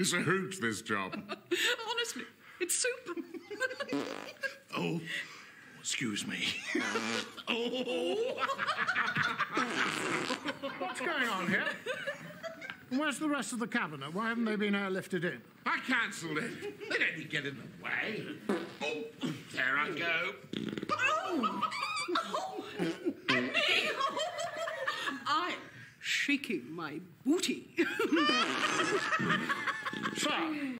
It's a hoot, this job. Honestly, it's soup. Oh, excuse me. Oh. What's going on here? Where's the rest of the cabinet? Why haven't they been airlifted in? I cancelled it. They don't need to get in the way. Oh, there I go. Oh. Me? Oh. Oh. Oh. I'm shaking my booty. sí